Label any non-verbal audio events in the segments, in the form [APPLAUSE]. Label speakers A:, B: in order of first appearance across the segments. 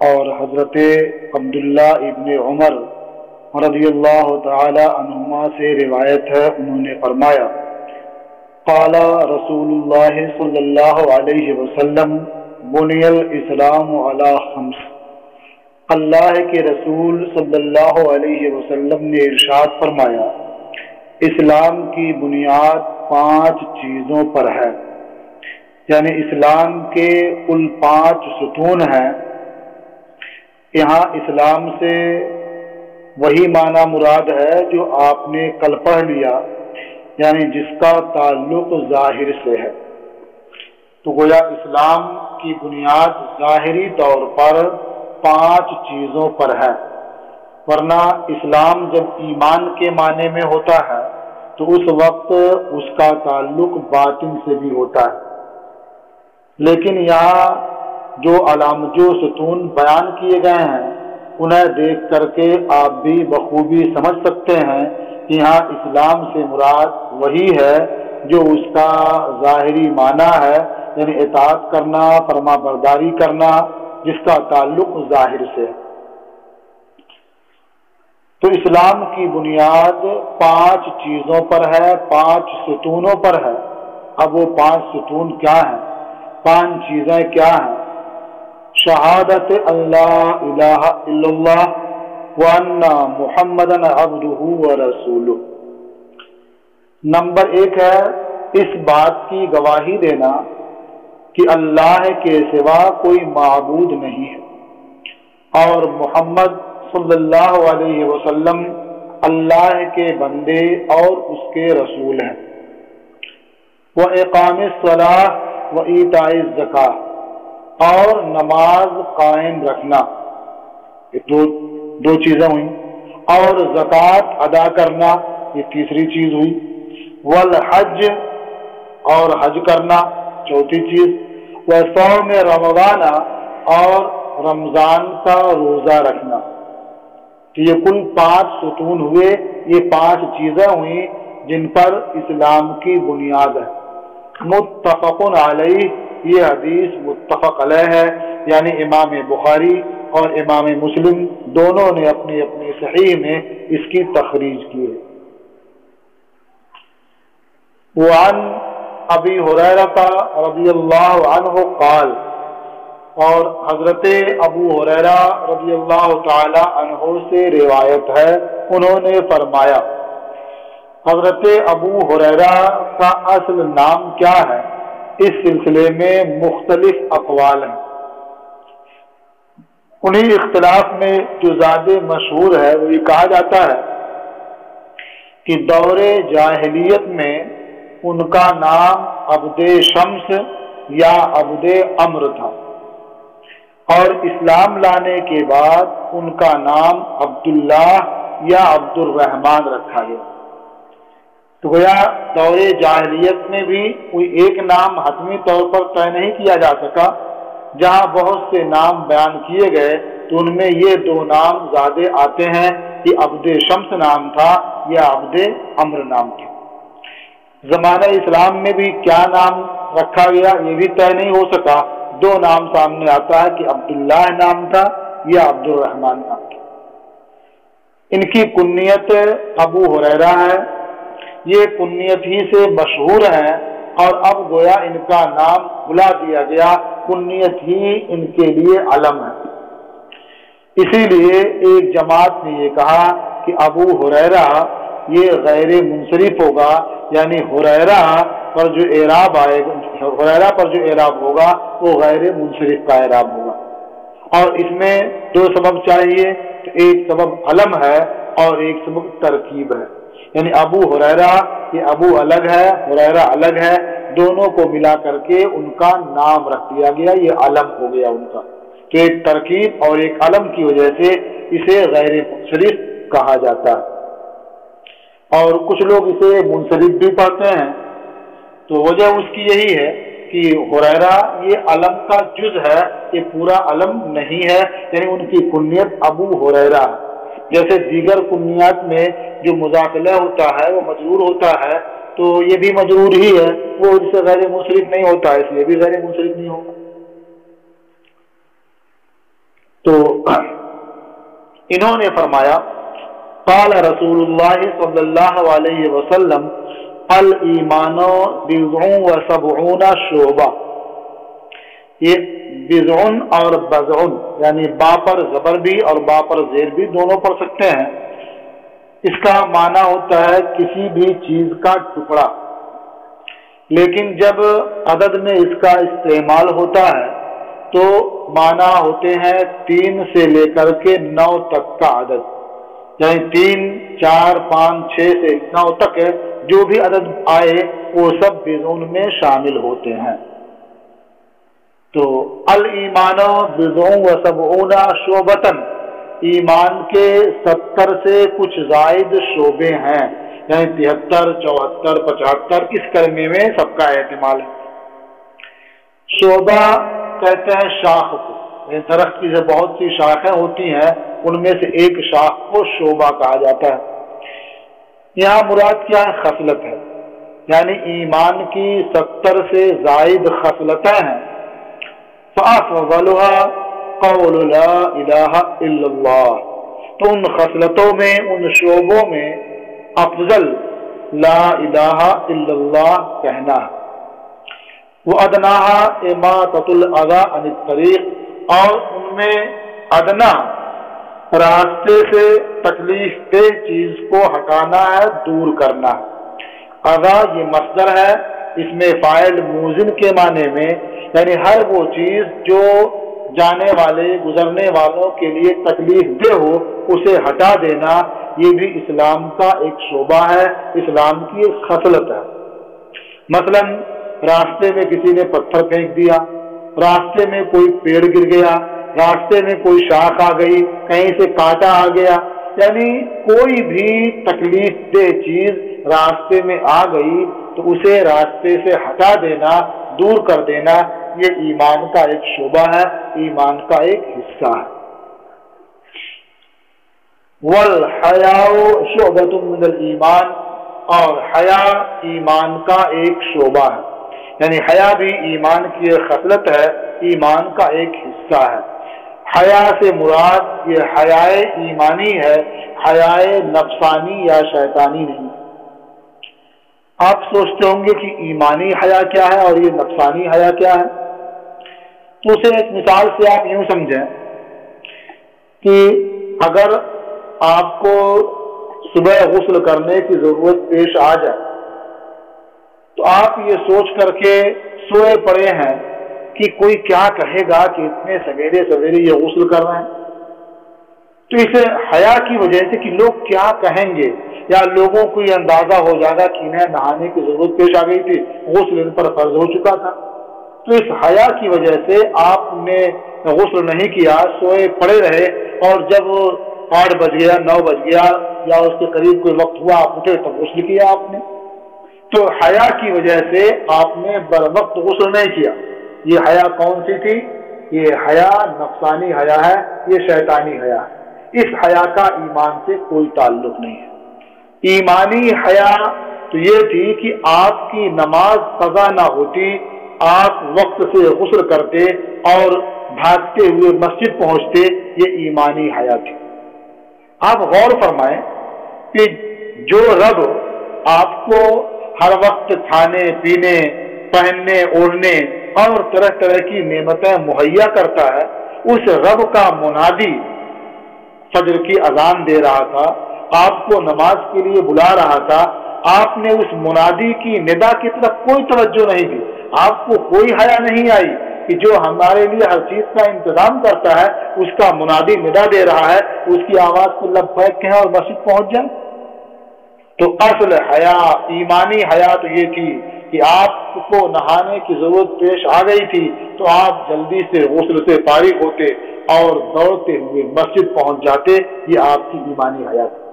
A: और हजरत अब्दुल्ला इब्न उमर रजी अल्लाह तहुमा से रिवायत है उन्होंने फरमाया काला रसूलुल्लाह सल्लल्लाहु अलैहि वसल्लम बुनियल इस्लाम अला खम्स अल्लाह के रसूल सल्लल्लाहु अलैहि वसल्लम ने इरशाद फरमाया, इस्लाम की बुनियाद पाँच चीज़ों पर है। यानी इस्लाम के कुल पाँच सुतून हैं। यहाँ इस्लाम से वही माना मुराद है जो आपने कल पढ़ लिया, यानी जिसका ताल्लुक ज़ाहिर से है। तो गोया इस्लाम की बुनियाद जाहिरी तौर पर पाँच चीज़ों पर है। वरना इस्लाम जब ईमान के माने में होता है तो उस वक्त उसका ताल्लुक बातिन से भी होता है। लेकिन यहाँ जो अलाम जो सतून बयान किए गए हैं, उन्हें देख करके आप भी बखूबी समझ सकते हैं कि यहाँ इस्लाम से मुराद वही है जो उसका ज़ाहरी माना है, यानी इतात करना फरमा बरदारी करना जिसका ताल्लुक ज़ाहिर से तो इस्लाम की बुनियाद पाँच चीज़ों पर है, पाँच सुतूनों पर है। अब वो पाँच सुतून क्या है? पाँच चीज़ें क्या हैं? शहादत अल्लाह मुहम्मदन रसूलु नंबर एक है, इस बात की गवाही देना कि अल्लाह के सिवा कोई मबूद नहीं है। और मोहम्मद सल्लल्लाहु वसल्लम अल्लाह के बंदे और उसके रसूल हैं। व एकाम सलाह व ईताई जक़ा और नमाज़ कायम रखना। ये दो दो चीज़ें हुई। और जक़ात अदा करना, ये तीसरी चीज़ हुई। वल हज और हज करना, चौथी चीज़। वह सौ में रमजाना और रमज़ान का रोजा रखना। तो ये कुल पाँच सुतून हुए, ये पाँच चीज़ें हुई जिन पर इस्लाम की बुनियाद है। मुतफ़न अलई ये हदीस मुतफ़ है, यानी इमाम बुखारी और इमाम मुस्लिम दोनों ने अपनी अपनी सही में इसकी तखरीज की है। अभी हुरैरता रबी अल्लाह काल, और हज़रत अबू हुरैरा रबी अल्लाह तहो से रिवायत है, उन्होंने फरमाया, हज़रत अबू हुरैरा का असल नाम क्या है? इस सिलसिले में मुख्तलिफ़ अकवाल हैं। उन्हीं इख्तलाफ में जो ज़्यादा मशहूर है वो ये कहा जाता है कि दौरे जाहिलियत में उनका नाम अब्द शम्स या अब्द अम्र था। और इस्लाम लाने के बाद उनका नाम अब्दुल्ला या अब्दुल रहमान रखा गया। तो गया दौरे जाहलीत में भी कोई एक नाम हतमी तौर पर तय नहीं किया जा सका। जहाँ बहुत से नाम बयान किए गए तो उनमें ये दो नाम ज़्यादा आते हैं कि अब्द शम्स नाम था या अब्द अम्र नाम था। जमाना इस्लाम में भी क्या नाम रखा गया, ये भी तय नहीं हो सका। दो नाम सामने आता है कि अब्दुल्लाह नाम था या अब्दुल रहमान नाम था। इनकी कुन्नियत अबू हुरैरा है। ये पुण्यत ही से मशहूर हैं और अब गोया इनका नाम बुला दिया गया। पुण्यत ही इनके लिए अलम है। इसीलिए एक जमात ने ये कहा कि अबू हुरैरा ये गैर मुनसरिफ होगा, यानी हुरैरा पर जो एराब आएगा, हुरैरा पर जो एराब होगा, वो गैर मुनसरिफ का एराब होगा। और इसमें दो सबब चाहिए तो एक सबब अलम है और एक सबब तरकीब है। यानी अबू हुरैरा, ये अबू अलग है, हुरैरा अलग है, दोनों को मिला करके उनका नाम रख दिया गया, ये अलम हो गया उनका। तो एक तरकीब और एक अलम की वजह से इसे गैर मुनसरिफ कहा जाता है। और कुछ लोग इसे मुनसरिफ भी पढ़ते हैं। तो वजह उसकी यही है कि हुरैरा, ये अलम का जुज है, ये पूरा अलम नहीं है, यानी उनकी कुन्नियत अबू हुरैरा जैसे दीगर कुन्नियात में जो मुजाकला होता है, वो मजरूर होता है तो ये भी मजरूर ही है। वो जिससे गैर मुशरफ नहीं होता है इसलिए भी गैर मुशरफ नहीं होगा। तो [CLEARS THROAT] इन्होंने फरमाया काल रसूलुल्लाह सल्लल्लाहु अलैहि वसल्लम अल ईमानो व सबूना शोबा ये बिजुन और बजुन यानी बा पर जबर भी और बा पर जेर भी दोनों पढ़ सकते हैं इसका माना होता है किसी भी चीज़ का टुकड़ा लेकिन जब अदद में इसका इस्तेमाल होता है तो माना होते हैं तीन से लेकर के नौ तक का अदद यानी तीन, चार, पाँच छ से नौ तक जो भी अदद आए, वो सब बिजून में शामिल होते हैं। तो अल ईमान बिजों व सब ओना शोबतन, ईमान के सत्तर से कुछ जायद शोबे हैं। यानी तिहत्तर, चौहत्तर, पचहत्तर, इस करने में सबका एहतमाल है। शोभा कहते हैं शाख को। दरख्त की जो बहुत सी शाखें होती हैं, उनमें से एक शाख को शोभा कहा जाता है। यहाँ मुराद क्या है? खसलत है। यानी ईमान की सत्तर से जायद खसलतें हैं। तो उन खसलतों में, उन शोबों में अफजल ला इलाहा इल्लल्लाह कहना वो अदनाहा इमातुल अदा तरीक और उनमें अदना, रास्ते से तकलीफ़ दे चीज़ को हटाना है, दूर करना। अदा ये मसदर है, इसमें फ़ाइल मूजिन के माने में, यानी हर वो चीज़ जो जाने वाले, गुजरने वालों के लिए तकलीफ़ दे हो, उसे हटा देना, ये भी इस्लाम का एक शोबा है, इस्लाम की एक खसलत है। मसलन, रास्ते में किसी ने पत्थर फेंक दिया रास्ते में कोई पेड़ गिर गया, रास्ते में कोई शाख आ गई, कहीं से कांटा आ गया। यानी कोई भी तकलीफ़ दे चीज़ रास्ते में आ गई तो उसे रास्ते से हटा देना, दूर कर देना, ये ईमान का एक शोभा है, ईमान का एक हिस्सा है। वल हयाओ शोबतुल ईमान, और हया ईमान का एक शोभा है। यानी हया भी ईमान की एक खसलत है, ईमान का एक हिस्सा है। हया से मुराद ये हयाए ईमानी है, हयाए नफसानी या शैतानी नहीं। आप सोचते होंगे कि ईमानी हया क्या है और ये नफसानी हया क्या है? तो उसे एक मिसाल से आप यूँ समझें कि अगर आपको सुबह गुस्ल करने की ज़रूरत पेश आ जाए तो आप ये सोच करके सोए पड़े हैं कि कोई क्या कहेगा कि इतने सवेरे सवेरे ये गुस्ल कर रहे हैं। तो इसे हया की वजह से कि लोग क्या कहेंगे या लोगों को ये अंदाज़ा हो जाएगा कि इन्हें नहाने की ज़रूरत पेश आ गई थी, गुस्ल इन पर फ़र्ज़ हो चुका था। तो इस हया की वजह से आपने गुस्ल नहीं किया, सोए पड़े रहे और जब आठ बज गया, नौ बज गया या उसके करीब कोई वक्त हुआ आप उठे तब गुस्ल किया आपने। तो हया की वजह से आपने बर वक्त गुस्ल नहीं किया। ये हया कौन सी थी? ये हया नफसानी हया है, ये शैतानी हया है। इस हया का ईमान से कोई ताल्लुक नहीं है। ईमानी हया तो ये थी कि आपकी नमाज़ सजा ना होती, आप वक्त से गुस्ल करते और भागते हुए मस्जिद पहुँचते, ये ईमानी हया थी। आप गौर फरमाएँ कि जो रब आपको हर वक्त खाने, पीने, पहनने, ओढ़ने और तरह तरह की नेमतें मुहैया करता है, उस रब का मुनादी फजर की अजान दे रहा था, आपको नमाज़ के लिए बुला रहा था, आपने उस मुनादी की निदा की तरफ़ कोई तवज्जो नहीं दी, आपको कोई हया नहीं आई कि जो हमारे लिए हर चीज़ का इंतज़ाम करता है, उसका मुनादी निदा दे रहा है, उसकी आवाज़ को लब फेंक के और मस्जिद पहुँच जाए। तो असल हया, ईमानी हया तो ये थी कि आपको नहाने की ज़रूरत पेश आ गई थी तो आप जल्दी से गुस्ल से फारिग होते और दौड़ते हुए मस्जिद पहुँच जाते। ये आपकी ईमानी हया थी।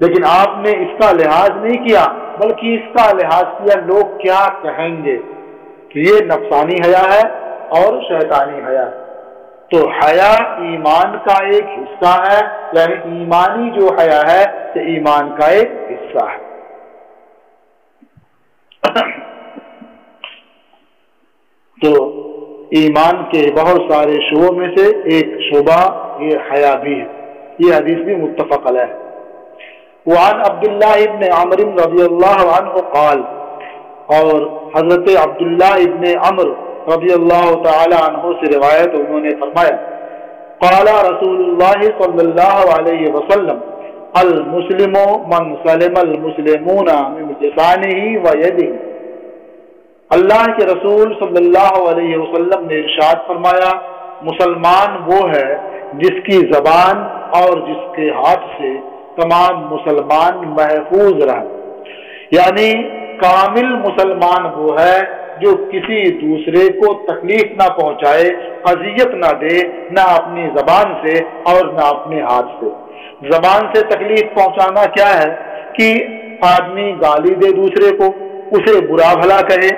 A: लेकिन आपने इसका लिहाज नहीं किया, बल्कि इसका लिहाज किया, लोग क्या कहेंगे? तो ये नफसानी हया है और शैतानी हया है। तो हया ईमान का एक हिस्सा है, यानी ईमानी जो हया है तो ईमान का एक हिस्सा है। [CLEARS THROAT] तो ईमान के बहुत सारे शोबों में से एक शुबा ये हया भी है। ये हदीस भी मुतफ़ है वान अब्दुल्ला इब्न आमर रज़ी अल्लाह काल, और हज़रत अब्दुल्ला इब्न अमर रबी अल्लाह तहों से रिवायत उन्होंने फरमाया, काला रसूलुल्लाह सल्लल्लाहु अल मुस्लिमो मन सलम अल मुस्लिमूना अल्लाह के रसूल सल्लल्लाहु ने इरशाद फरमाया, मुसलमान वो है जिसकी जबान और जिसके हाथ से तमाम मुसलमान महफूज रहे यानी कामिल मुसलमान वो है जो किसी दूसरे को तकलीफ़ ना पहुँचाए, अजियत ना दे, ना अपनी जबान से और ना अपने हाथ से। जबान से तकलीफ़ पहुंचाना क्या है? कि आदमी गाली दे दूसरे को, उसे बुरा भला कहे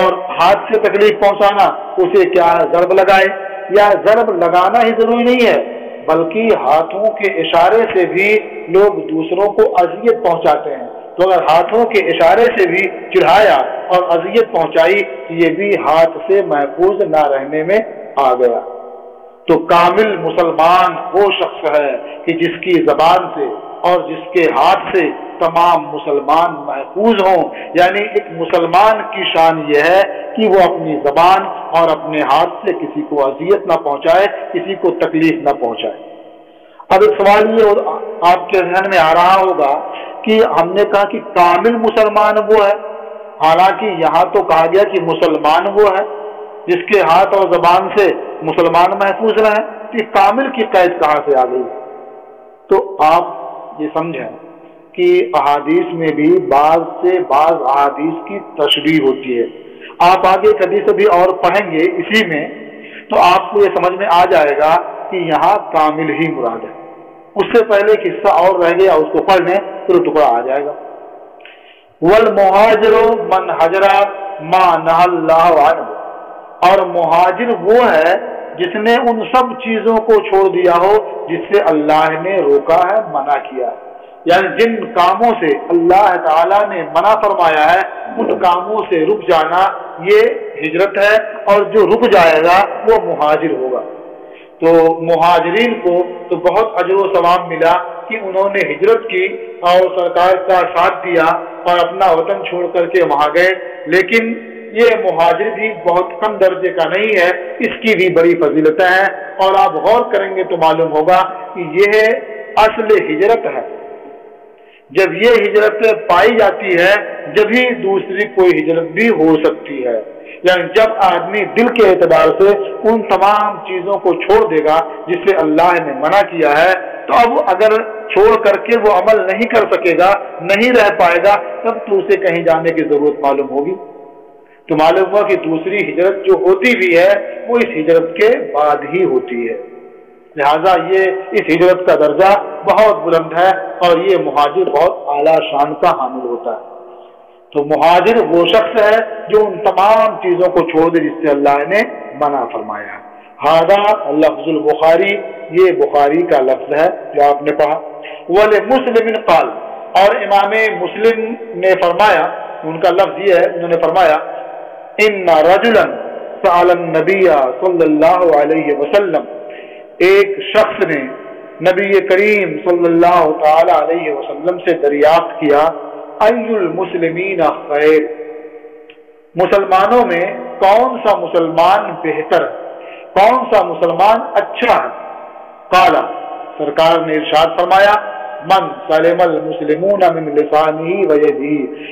A: और हाथ से तकलीफ़ पहुंचाना, उसे क्या जरब लगाए? या जरब लगाना ही ज़रूरी नहीं है, बल्कि हाथों के इशारे से भी लोग दूसरों को अजियत पहुंचाते हैं। अगर हाथों के इशारे से भी चिढ़ाया और अजियत पहुंचाई तो ये भी हाथ से महफूज ना रहने में आ गया। तो कामिल मुसलमान वो शख्स है कि जिसकी जबान से और जिसके हाथ से तमाम मुसलमान महफूज हों। यानी एक मुसलमान की शान यह है कि वो अपनी जबान और अपने हाथ से किसी को अजियत ना पहुँचाए, किसी को तकलीफ़ ना पहुँचाए। अब एक सवाल ये आपके जहन में आ रहा होगा कि हमने कहा कि कामिल मुसलमान वो है। हालाँकि यहाँ तो कहा गया कि मुसलमान वो है, जिसके हाथ और जबान से मुसलमान महफूज रहे कि कामिल की कैद कहाँ से आ गई। तो आप ये समझें कि अहादीस में भी बाज से बाज अहादीस की तशरी होती है। आप आगे कभी से भी और पढ़ेंगे इसी में तो आपको ये समझ में आ जाएगा कि यहाँ कामिल ही मुराद है। उससे पहले एक हिस्सा और रह गया, उसको पढ़ लें, फिर टुकड़ा आ जाएगा। वल मुहाजरो मन हजरा माँ नहल्लाह और मुहाजिर वो है जिसने उन सब चीज़ों को छोड़ दिया हो, जिससे अल्लाह ने रोका है, मना किया यानी जिन कामों से अल्लाह ताला ने मना फरमाया है, उन कामों से रुक जाना, ये हिजरत है, और जो रुक जाएगा, वो मुहाजिर होगा। तो मुहाजरीन को तो बहुत अजर सवाब मिला कि उन्होंने हिजरत की और सरकार का साथ दिया और अपना वतन छोड़ करके वहाँ गए। लेकिन ये मुहाजिर भी बहुत कम दर्जे का नहीं है, इसकी भी बड़ी फजीलतें हैं। और आप गौर करेंगे तो मालूम होगा कि यह असल हिजरत है। जब ये हिजरत पाई जाती है, जब ही दूसरी कोई हिजरत भी हो सकती है। यानी जब आदमी दिल के एतबार से उन तमाम चीज़ों को छोड़ देगा जिससे अल्लाह ने मना किया है तो अब अगर छोड़ करके वो अमल नहीं कर सकेगा, नहीं रह पाएगा, तब तो उसे कहीं जाने की ज़रूरत मालूम होगी। तो मालूम हुआ कि दूसरी हिजरत जो होती भी है, वो इस हिजरत के बाद ही होती है। लिहाजा ये इस हिजरत का दर्जा बहुत बुलंद है और ये मुहाजिर बहुत आला शान का हामिल होता है। तो मुहाजिर वो शख्स है जो उन तमाम चीज़ों को छोड़ दे जिससे अल्लाह ने मना फरमाया। हादा लफ्जुल बुखारी, ये बुखारी का लफ्ज है जो आपने पढ़ा। वल मुस्लिम काल, और इमाम मुस्लिम ने फरमाया, उनका लफ्ज ये है, उन्होंने फरमाया इन रजुलन सालन नबिया सल्लल्लाहु अलैहि वसल्लम, एक शख्स ने नबी करीम सल्लल्लाहु अलैहि वसल्लम से दरियाफ्त किया मुस्लिमीन खैर। मुसलमानों में कौन सा मुसलमान बेहतर? कौन सा मुसलमान अच्छा है? काला। सरकार ने इरशाद फरमाया, मन सलेमल मुस्लिमून मिन लिसानी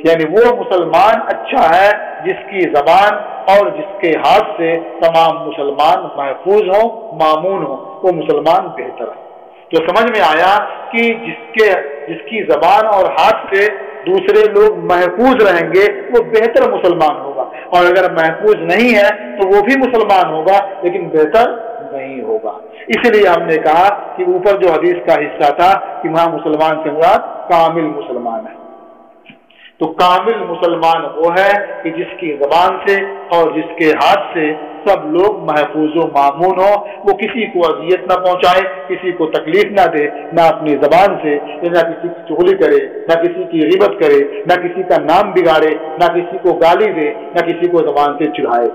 A: यानी वो मुसलमान अच्छा है जिसकी जबान और जिसके हाथ से तमाम मुसलमान महफूज हो, मामून हो। वो मुसलमान बेहतर है। तो समझ में आया कि जिसके, जिसकी जबान और हाथ से दूसरे लोग महफूज रहेंगे, वो बेहतर मुसलमान होगा। और अगर महफूज नहीं है तो वो भी मुसलमान होगा, लेकिन बेहतर नहीं होगा। इसलिए हमने कहा कि ऊपर जो हदीस का हिस्सा था कि वहाँ मुसलमान से मुराद, कामिल मुसलमान है। तो कामिल मुसलमान वो है कि जिसकी जबान से और जिसके हाथ से सब लोग महफूज मामून हो। वो किसी को अजियत ना पहुँचाए, किसी को तकलीफ़ ना दे, ना अपनी जबान से, ना किसी की चुगली करे, ना किसी की रिबत करे, ना किसी का नाम बिगाड़े, ना किसी को गाली दे, ना किसी को जबान से चिढ़ाए।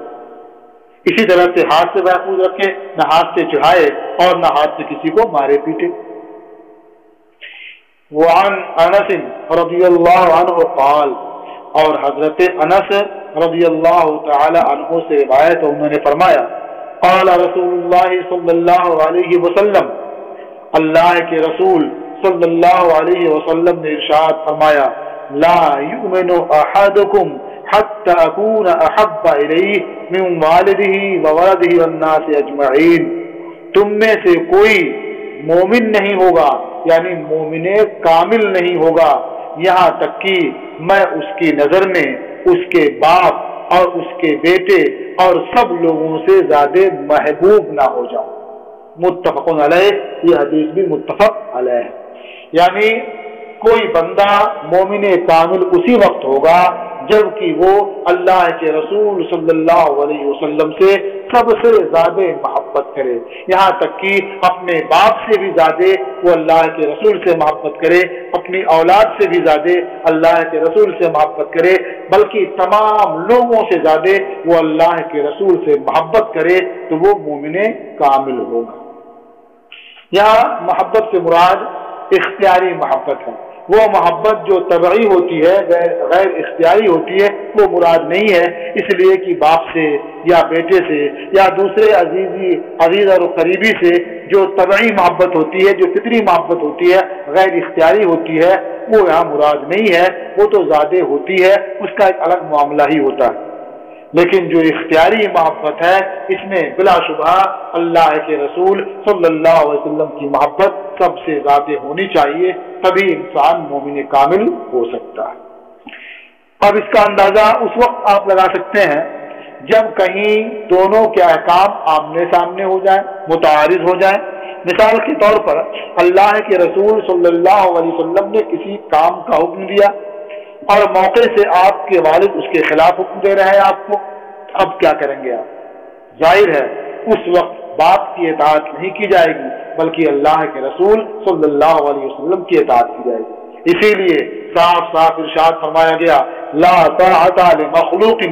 A: इसी तरह से हाथ से महफूज रखे, ना हाथ से चढ़ाए और ना हाथ से किसी को मारे पीटे। वन अनस रबी अल्लाह और हज़रत अनस रबी अल्लाह तहों से रिवायत उन्होंने फरमाया, काल रसूलुल्लाह सल्लल्लाहु अल्लाह के रसूल सल्लल्लाहु अलैहि वसल्लम ने इरशाद फरमाया, ला युमिनु अहदुकुम हत्ता अकून अहब्बा इलैहि मिन वालिदिही व वलदिही वन्नास अजमईन तुम में से कोई मोमिन नहीं होगा, यानी मोमिन कामिल नहीं होगा। यहाँ तक कि मैं उसकी नज़र में उसके बाप और उसके बेटे और सब लोगों से ज़्यादा महबूब ना हो जाऊँ। अलह, ये हदीस भी मुतफक अलह यानी कोई बंदा मोमिन कामिल उसी वक्त होगा जबकि वो अल्लाह के रसूल सल्लल्लाहु अलैहि वसल्लम से सबसे ज़्यादा मोहब्बत करे। यहाँ तक कि अपने बाप से भी ज़्यादा वो अल्लाह के रसूल से मोहब्बत करे, अपनी औलाद से भी ज़्यादा अल्लाह के रसूल से मोहब्बत करे, बल्कि तमाम लोगों से ज़्यादा वो अल्लाह के रसूल से मोहब्बत करे तो वो मोमिन कामिल होगा। यहाँ मोहब्बत से मुराद इख्तियारी मोहब्बत है। वो मोहब्बत जो तबी होती है, गैर इख्तियारी होती है, वो मुराद नहीं है। इसलिए कि बाप से या बेटे से या दूसरे अजीजी, अज़ीज़ और करीबी से जो तबी मोहब्बत होती है, जो फितरी मोहब्बत होती है, गैर इख्तियारी होती है, वो यहाँ मुराद नहीं है। वो तो ज़्यादा होती है, उसका एक अलग मामला ही होता है। लेकिन जो इख्तियारी मोहब्बत है, इसमें बिलाशुबा अल्लाह के रसूल सल्लल्लाहु अलैहि वसल्लम की मोहब्बत सबसे ज़्यादा होनी चाहिए, तभी इंसान मोमिन कामिल हो सकता है। अब इसका अंदाज़ा उस वक्त आप लगा सकते हैं, जब कहीं दोनों के अहकाम आमने सामने हो जाए, मुतारिज हो जाए। मिसाल के तौर पर, अल्लाह के रसूल सल्लल्लाहु अलैहि वसल्लम ने किसी काम का हुक्म दिया और मौके से आपके वालिद उसके खिलाफ हुक्म दे रहे हैं आपको। अब क्या करेंगे आप? ज़ाहिर है, उस वक्त बाप की इतात नहीं की जाएगी, बल्कि अल्लाह के रसूल सल्लल्लाहु अलैहि वसल्लम की इतात की जाएगी। इसीलिए साफ़ साफ़ इरशाद फरमाया गया, ला मखलूक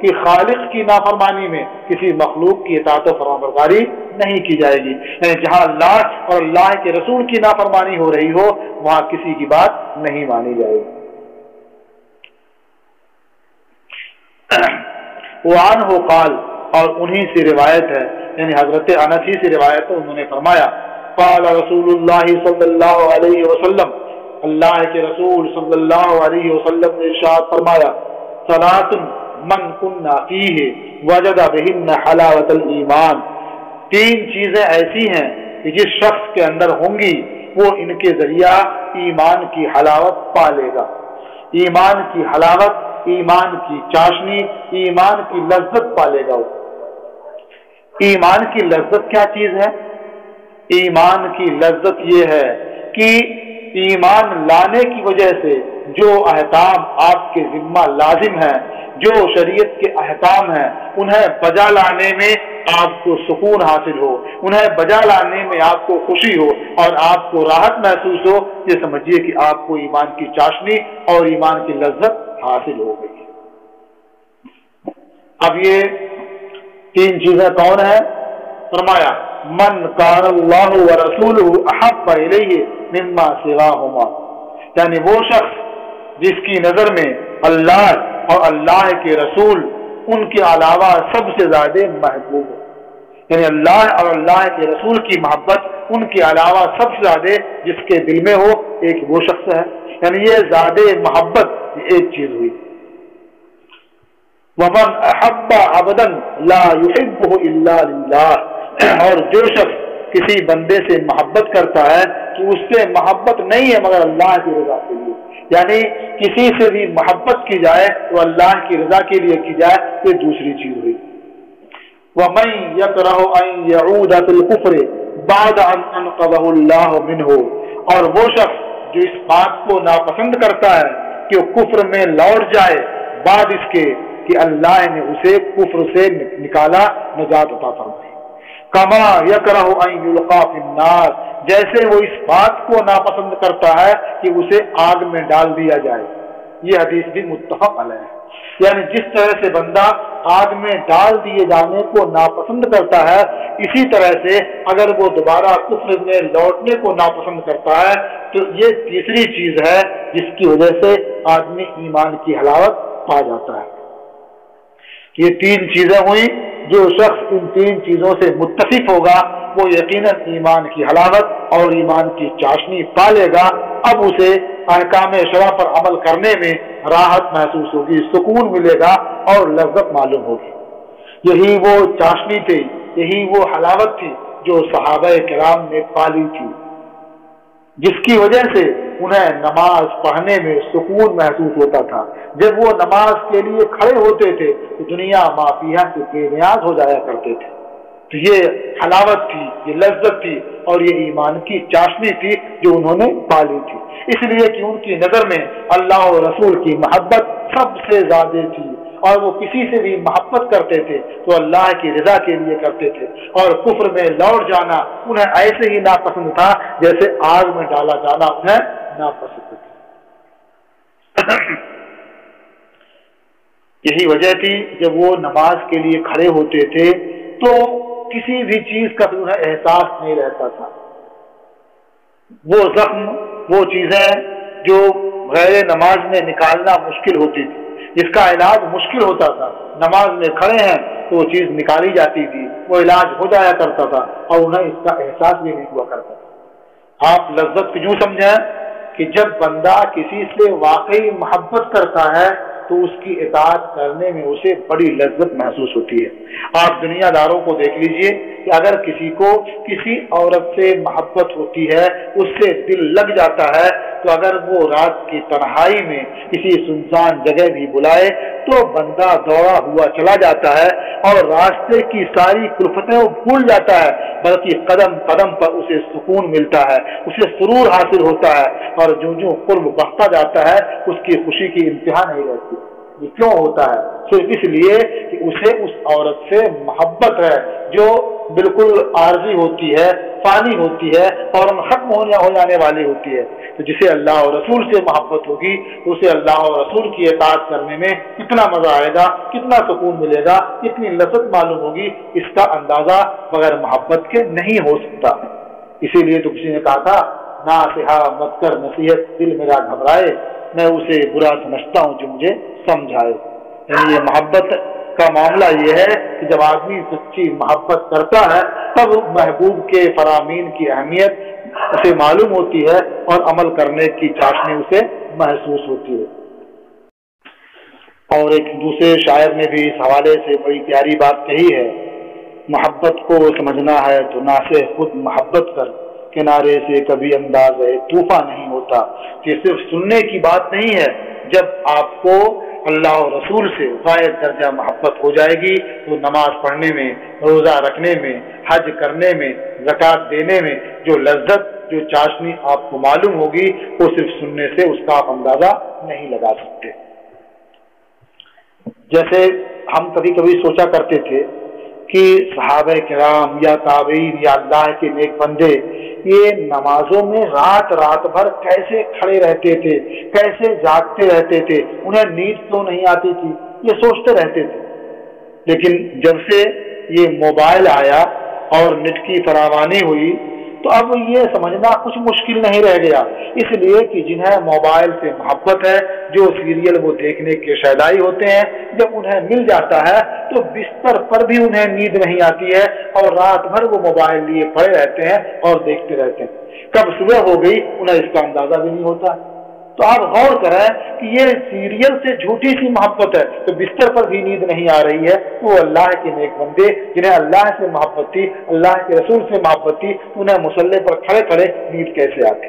A: की खालिक कि नाफरमानी में किसी मखलूक की इतात फरमाबरदारी नहीं की जाएगी। यानी जहाँ अल्लाह और अल्लाह के रसूल की नाफरमानी हो रही हो, वहाँ किसी की बात नहीं मानी जाएगी। वान हो काल, और उन्हीं से रिवायत है। यानी हज़रत अनसी से रिवायत है उन्होंने फरमाया, काल रसूलुल्लाह सल्लल्लाहु अलैहि वसल्लम। अल्लाह के रसूल सल्लल्लाहु अलैहि वसल्लम ने इरशाद फरमाया, सलातुन मन कुन्ना फीह वजदा बिहिन्न हलावतल ईमान। तीन चीज़ें ऐसी हैं कि जिस शख्स के अंदर होंगी, वो इनके ज़रिया ईमान की हलावत पा लेगा। ईमान की हलावत, ईमान की चाशनी, ईमान की लज्जत पा लेगा वो। ईमान की लज्जत क्या चीज़ है? ईमान की लज्जत ये है कि ईमान लाने की वजह से जो अहकाम आपके जिम्मा लाजिम है, जो शरीयत के अहकाम हैं, उन्हें बजा लाने में आपको सुकून हासिल हो, उन्हें बजा लाने में आपको खुशी हो और आपको राहत महसूस हो। ये समझिए कि आपको ईमान की चाशनी और ईमान की लज्जत हासिल हो गई। अब ये तीन चीज़ें कौन है? फरमाया, मन कार व रसूल अहब निम्मा सेवा यानी वो शख्स जिसकी नज़र में अल्लाह और अल्लाह के रसूल उनके अलावा सबसे ज़्यादा महबूब है। यानी अल्लाह और अल्लाह के रसूल की मोहब्बत उनके अलावा सबसे ज़्यादा जिसके दिल में हो, एक वो शख्स है। यानी ये ज़्यादा मोहब्बत एक चीज़ हुई। वमन अबदन ला और जो शख्स किसी बंदे से मोहब्बत करता है कि उससे मोहब्बत नहीं है मगर अल्लाह की रजा के लिए। यानी किसी से भी मोहब्बत की जाए तो अल्लाह की रजा के लिए की जाए, ये दूसरी चीज़ हुई। वह मई यकरकुफरे बाद हो और वो शख्स जो इस बात को नापसंद करता है कि वो कुफ्र में लौट जाए, बाद इसके कि अल्लाह ने उसे कुफर से निकाला, नजात उता फरमाई। कमा यक रहो यकरनार जैसे वो इस बात को नापसंद करता है कि उसे आग में डाल दिया जाए। ये हदीस भी मुतफक है। यानी जिस तरह से बंदा आग में डाल दिए जाने को नापसंद करता है, इसी तरह से अगर वो दोबारा कुफर में लौटने को नापसंद करता है तो ये तीसरी चीज़ है जिसकी वजह से आदमी ईमान की हलावत पा जाता है। ये तीन चीज़ें हुई, जो शख्स इन तीन चीज़ों से मुतफिक होगा। वो यकीनन ईमान की हलावत और ईमान की चाशनी पालेगा, अब उसे अहकाम शरा पर अमल करने में राहत महसूस होगी, सुकून मिलेगा और लज्जत मालूम होगी। यही वो चाशनी थी, यही वो हलावत थी जो सहाब कराम ने पाली थी, जिसकी वजह से उन्हें नमाज़ पढ़ने में सुकून महसूस होता था। जब वो नमाज़ के लिए खड़े होते थे तो दुनिया माफिया से बेनियाज हो जाया करते थे। तो ये हलावत थी, ये लज्जत थी और ये ईमान की चाशनी थी जो उन्होंने पाली थी। इसलिए कि उनकी नज़र में अल्लाह और रसूल की मोहब्बत सबसे ज़्यादा थी और वो किसी से भी मोहब्बत करते थे तो अल्लाह की रजा के लिए करते थे। और कुफर में लौट जाना उन्हें ऐसे ही नापसंद था जैसे आग में डाला जाना उन्हें नापसंद था। यही वजह थी, जब वो नमाज़ के लिए खड़े होते थे तो किसी भी चीज़ का भी उन्हें एहसास नहीं रहता था। वो जख्म, वो चीज़ें जो गैर नमाज़ में निकालना मुश्किल होती थी, जिसका इलाज मुश्किल होता था। नमाज़ में खड़े हैं तो वो चीज़ निकाली जाती थी, वो इलाज हो जाया करता था और उन्हें इसका एहसास भी नहीं हुआ करता था। आप लज्जत क्यों समझें कि जब बंदा किसी से वाकई मोहब्बत करता है तो उसकी इतात करने में उसे बड़ी लज्जत महसूस होती है। आप दुनियादारों को देख लीजिए कि अगर किसी को किसी औरत से मोहब्बत होती है, उससे दिल लग जाता है तो अगर वो रात की तनहाई में किसी सुनसान जगह भी बुलाए तो बंदा दौड़ा हुआ चला जाता है और रास्ते की सारी कुल्फतें भूल जाता है, बल्कि कदम कदम पर उसे सुकून मिलता है, उसे सुरूर हासिल होता है और जो जो कुर्ब बढ़ता जाता है, उसकी खुशी की इंतहा नहीं रहती। ये क्यों होता है? सिर्फ़ इसलिए कि उसे उस औरत से मोहब्बत है, जो बिल्कुल आरजी होती है पानी होती है और खत्म होने हो जाने वाली होती है। तो जिसे अल्लाह और रसूल से मोहब्बत होगी तो उसे अल्लाह और रसूल की एतात करने में कितना मज़ा आएगा, कितना सुकून मिलेगा कितनी लजत मालूम होगी, इसका अंदाज़ा बगैर मोहब्बत के नहीं हो सकता। इसीलिए तो किसी ने कहा था, ना सिहा मत कर, नसीहत दिल मेरा घबराए। मैं उसे बुरा समझता हूँ जो मुझे समझाए। यानी ये मोहब्बत का मामला ये है कि जब आदमी सच्ची मोहब्बत करता है, तब महबूब के फरामीन की अहमियत उसे मालूम होती है और अमल करने की चाशनी उसे महसूस होती है। और एक दूसरे शायर ने भी इस हवाले से बड़ी प्यारी बात कही है, मोहब्बत को समझना है तो ना से खुद मोहब्बत कर। किनारे से कभी अंदाज है तूफा नहीं होता। कि सिर्फ़ सुनने की बात नहीं है। जब आपको अल्लाह और रसूल से गायद दर्जा मोहब्बत हो जाएगी तो नमाज़ पढ़ने में, रोज़ा रखने में, हज करने में, जक़ात देने में, जो लज्जत, जो चाशनी आपको मालूम होगी, वो सिर्फ़ सुनने से उसका आप अंदाज़ा नहीं लगा सकते। जैसे हम कभी कभी सोचा करते थे कि सहाब कराम या ताबीन या अल्लाह के नेक बंदे ये नमाजों में रात रात भर कैसे खड़े रहते थे, कैसे जागते रहते थे, उन्हें नींद क्यों नहीं आती थी? ये सोचते रहते थे। लेकिन जब से ये मोबाइल आया और नेट की फरावानी हुई तो अब ये समझना कुछ मुश्किल नहीं रह गया। इसलिए कि जिन्हें मोबाइल से मोहब्बत है, जो सीरियल वो देखने के शैदाई होते हैं, जब उन्हें मिल जाता है तो बिस्तर पर भी उन्हें नींद नहीं आती है और रात भर वो मोबाइल लिए पड़े रहते हैं और देखते रहते हैं। कब सुबह हो गई, उन्हें इसका अंदाज़ा भी नहीं होता। तो आप गौर करें कि ये सीरियल से झूठी सी मोहब्बत है तो बिस्तर पर भी नींद नहीं आ रही है। वो अल्लाह के नेक बंदे, जिन्हें अल्लाह से मोहब्बत थी, अल्लाह के रसूल से मोहब्बत थी, उन्हें मुसल्ले पर खड़े खड़े नींद कैसे आती?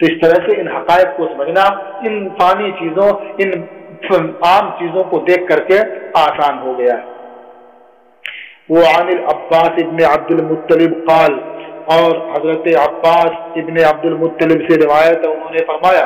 A: तो इस तरह से इन हकायक को समझना, इन फानी चीज़ों, इन आम चीज़ों को देख करके आसान हो गया। वो आनिल अब्बास इबन अब्दुल मुत्तलिब काल और हजरत अब्बास इबन अब्दुल मुत्तलिब से रिवायत है उन्होंने फरमाया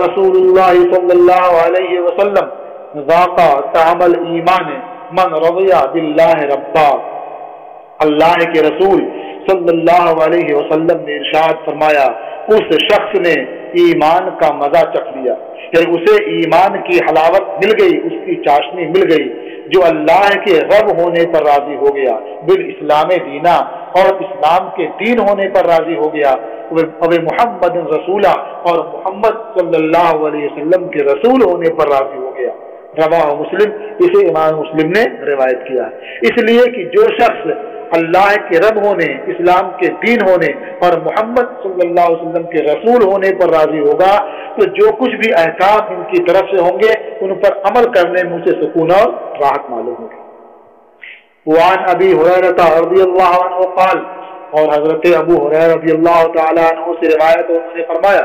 A: रसूल सल्लल्लाहु अलैहि वसल्लम ज़ाका तामल ईमान मन रज़िया बिल्लाह रब्बा अल्लाह के रसूल सल्लल्लाहु अलैहि वसल्लम ने इरशाद फरमाया उस शख्स ने ईमान का मजा चख लिया यानी उसे ईमान की हलावत मिल गई उसकी चाशनी मिल गई जो अल्लाह के रब होने पर राजी हो गया बिल इस्लाम दीना और इस्लाम के दीन होने पर राज़ी हो गया। अब मोहम्मद रसूला और मोहम्मद वसल्लम के रसूल होने पर राज़ी हो गया। रवा मुस्लिम, इसे इमाम मुस्लिम ने रिवायत किया। इसलिए कि जो शख्स अल्लाह के रब होने, इस्लाम के दीन होने और मोहम्मद वसल्लम के रसूल होने पर राज़ी होगा तो जो कुछ भी अहकाम इनकी तरफ़ से होंगे, उन पर अमल करने में उसे सुकून और राहत मालूम होगी। वान अभी हुरैरताल और हजरत अबू हुरैर रजी अल्लाह तु से रिवायत उन्होंने फरमाया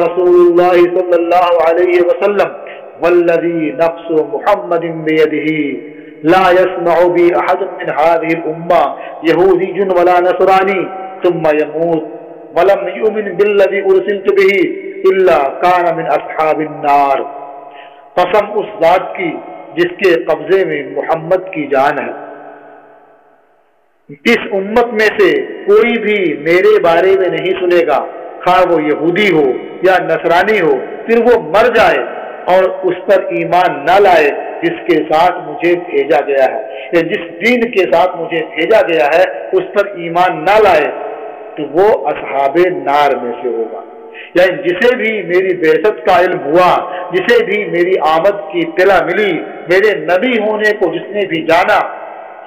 A: रसूल सल्लल्लाहु अलैहि वसल्लम वल्लजी नफ्स मुहम्मद बियदिही ला यसमउ बी अहद मिन हादिहिल उम्मा यहूदी वला नसरानी सुम्मा यमूत वलम युमिन बिल्लजी उरसिलतु बिही इल्ला कान मिन अस्हाबिन नार कसम उस जात की जिसके कब्जे में मोहम्मद की जान है। इस उम्मत में से कोई भी मेरे बारे में नहीं सुनेगा खा वो यहूदी हो या नसरानी हो, फिर वो मर जाए और उस पर ईमान न लाए, जिसके साथ मुझे भेजा गया है। या जिस दीन के साथ मुझे भेजा गया है, उस पर ईमान न लाए तो वो असहाबे नार में से होगा। यानी जिसे भी मेरी बेसत का इल्म हुआ, जिसे भी मेरी आमद की तिला मिली, मेरे नबी होने को जिसने भी जाना,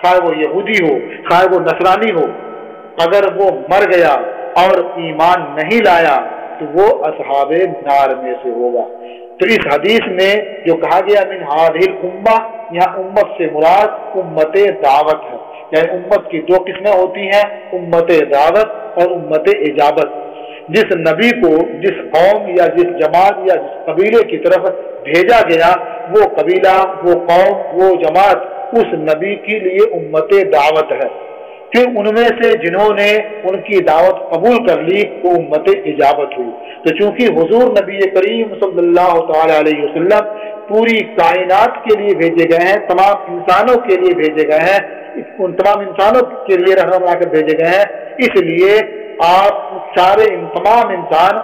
A: खाए वो यहूदी हो, खाए वो नसरानी हो, अगर वो मर गया और ईमान नहीं लाया तो वो असहाबे नार में से होगा। तो इस हदीस में जो कहा गया, मिन हादिल उम्मा यहाँ उम्मत से मुराद उम्मत दावत है। यानी उम्मत की दो किस्में होती हैं, उम्मत दावत और उम्मत इजाबत जिस नबी को, जिस कौम या जिस जमात या जिस कबीले की तरफ़ भेजा गया, वो कबीला, वो कौम, वो जमात उस नबी के लिए उम्मत दावत है। फिर उनमें से जिन्होंने उनकी दावत कबूल कर ली, वो उम्मत इजाबत हुई। तो चूँकि हुजूर नबी करीम सल्लल्लाहु अलैहि वसल्लम पूरी कायनात के लिए भेजे गए हैं, तमाम इंसानों के लिए भेजे गए हैं, उन तमाम इंसानों के लिए रहना बनाकर भेजे गए हैं, इसलिए आप सारे तमाम इंसान,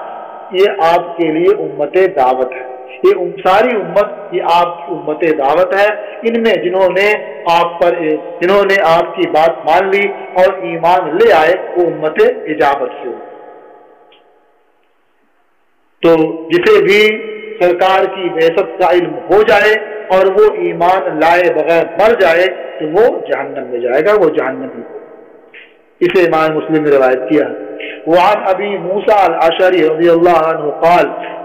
A: ये आपके लिए उम्मत दावत है। ये सारी उम्मत, ये आपकी उम्मत दावत है। इनमें जिन्होंने आप पर, जिन्होंने आपकी बात मान ली और ईमान ले आए, वो उम्मत इजाबत से तो जिसे भी सरकार की बेसत का इल्म हो जाए और वो ईमान लाए बगैर मर जाए तो वो जहन्नम में जाएगा, वो जहन्नम में इसे इमाम मुस्लिम ने रवायत किया। वहाँ अभी मूसा अशारी रज़ी अल्लाह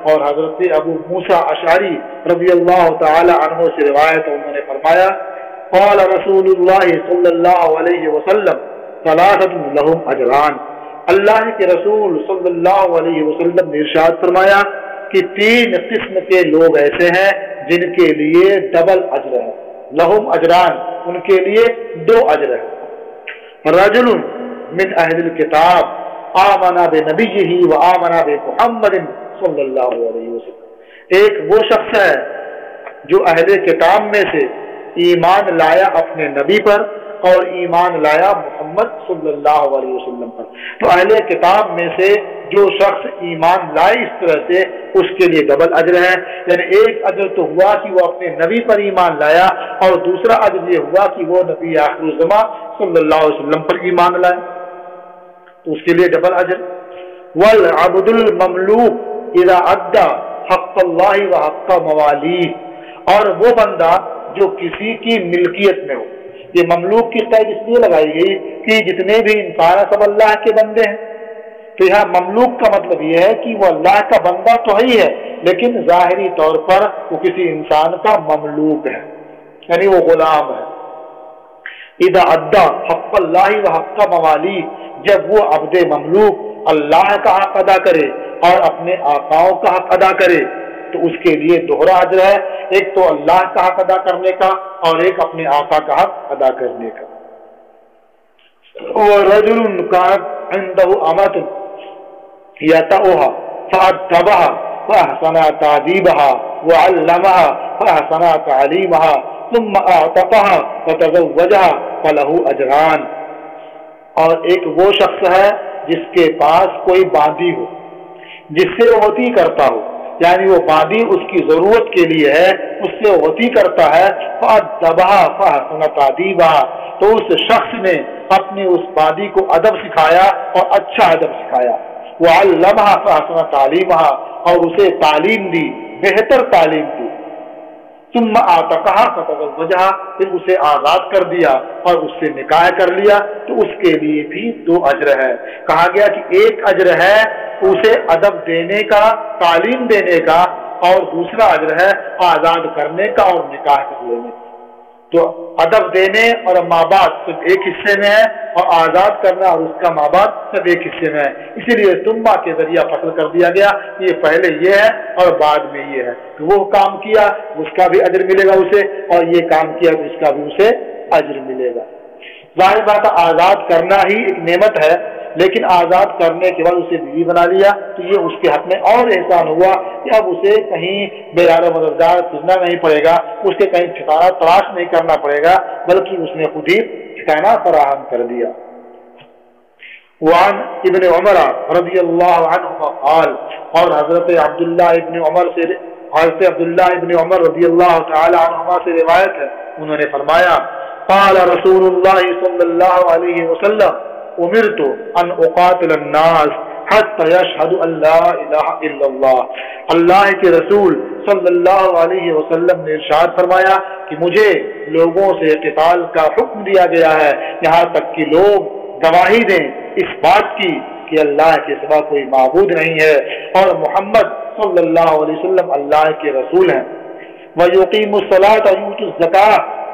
A: और हज़रत अबू मूसा अशारी रज़ी अल्लाह तु से रिवायत उन्होंने फरमाया कौल रसूल सल्लल्लाहु अलैहि अजरान अल्लाह के रसूल सल्लल्लाहु अलैहि वसल्लम ने इरशाद फरमाया कि तीन किस्म के लोग ऐसे हैं जिनके लिए डबल अजर है लहुम अजरान उनके लिए दो अजर है रजुल मिन अहल किताब आमना बे नबी ही व आमना बे मोहम्मद एक वो शख्स है जो अहले किताब में से ईमान लाया अपने नबी पर और ईमान लाया मोहम्मद सल्लल्लाहु अलैहि वसल्लम पर। तो अहले किताब में से जो शख्स ईमान लाए इस तरह से, उसके लिए डबल अजर है। यानी एक अजर तो हुआ कि वो अपने नबी पर ईमान लाया और दूसरा अजर ये हुआ कि वो नबी आखिर सल्लल्लाहु अलैहि वसल्लम पर ईमान लाया तो उसके लिए डबल अजर। वल अब्दुल ममलूक इरा अद्दा हक व हक मवाली। और वो बंदा जो किसी की मिल्कियत में हो। ये ममलूक की कैद इसलिए लगाई गई कि जितने भी इंसान सब अल्लाह के बंदे हैं। तो यहाँ ममलूक का मतलब ये है कि वो अल्लाह का बंदा तो ही है लेकिन जाहिरी तौर पर वो किसी इंसान का ममलूक है। यानी वो गुलाम है। इदा अद्दा हक व हक मवाली। जब वो अब्द ममलूक अल्लाह का हक अदा करे और अपने आकाओं का हक अदा करे तो उसके लिए दोहरा अजर है। एक तो अल्लाह का हक अदा करने का और एक अपने आका का हक अदा करने का। रजुल कानत अमत यतउहा फअदबहा फअहसना तादीबहा वअल्लमहा फअहसना तालीमहा तुम अतकहा फतज़व्वजहा फलहु अजरान। और एक वो शख्स है जिसके पास कोई बांदी हो, जिससे वो वती करता हो। यानी वो बादी उसकी ज़रूरत के लिए है, उससे वो वती करता है। फहसनतादीबा तो उस शख्स ने अपनी उस बादी को अदब सिखाया और अच्छा अदब सिखाया। वो अल्लमहा फहसन तालीमहा और उसे तालीम दी, बेहतर तालीम दी। तुम आता कहा वजह फिर उसे आज़ाद कर दिया और उससे निकाह कर लिया। तो उसके लिए भी दो अजर है। कहा गया कि एक अजर है उसे अदब देने का, तालीम देने का और दूसरा अजर है आज़ाद करने का और निकाह कर लेने का। तो अदब देने और माँ बाप सिर्फ़ एक हिस्से में है और आज़ाद करना और उसका माँ बाप सिर्फ़ एक हिस्से में है। इसीलिए तुम्बा के ज़रिया फ़सल कर दिया गया। ये पहले ये है और बाद में ये है। तो वो काम किया, उसका भी अजर मिलेगा उसे और ये काम किया तो उसका भी उसे अजर मिलेगा। ज़ाहिर बात आज़ाद करना ही एक नेमत है। लेकिन आज़ाद करने के बाद उसे बीवी बना लिया तो ये उसके हक में और एहसान हुआ कि अब उसे कहीं बेदार मददगार खुजना नहीं पड़ेगा, उसके कहीं ठिकाना तलाश नहीं करना पड़ेगा, बल्कि उसने खुद ही ठिकाना फराहम कर दिया वान इबन उमर रज़ी अल्लाह और हज़रत अब्दुल्ला इबन उमर से हज़रत अब्दुल्ला इबन उमर रज़ी अल्लाह तमा से रिवायत है। उन्होंने फरमाया, काल रसूलुल्लाह सल्लल्लाहु अलैहि वसल्लम मुझे लोगों से किताल का हुक्म दिया गया है। यहाँ तक कि लोग गवाही दें इस बात की कि अल्लाह के सिवा कोई मबूद नहीं है। और मोहम्मद सल्लल्लाहु अल्लाह के रसूल हैं। वह युकीमसलात